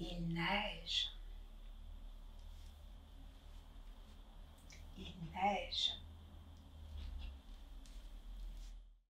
Il neige. Il neige.